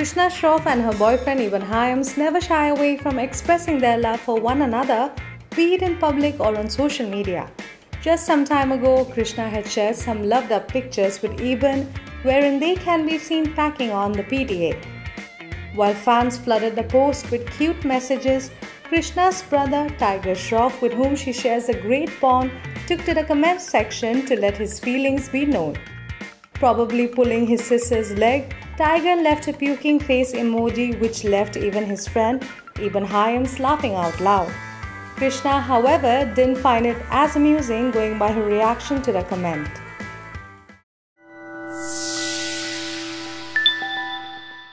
Krishna Shroff and her boyfriend Eban Hyams never shy away from expressing their love for one another, be it in public or on social media. Just some time ago, Krishna had shared some loved up pictures with Eban wherein they can be seen packing on the PDA. While fans flooded the post with cute messages, Krishna's brother Tiger Shroff, with whom she shares a great bond, took to the comments section to let his feelings be known. Probably pulling his sister's leg, Tiger left a puking face emoji which left even his friend Eban Hyams laughing out loud. Krishna, however, didn't find it as amusing going by her reaction to the comment.